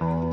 Oh.